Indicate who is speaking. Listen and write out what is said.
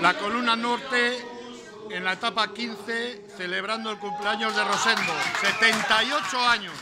Speaker 1: La columna norte en la etapa 15 celebrando el cumpleaños de Rosendo, 78 años.